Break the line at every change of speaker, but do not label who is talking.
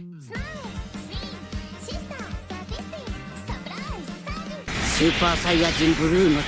スーパーサイヤ人ブルーの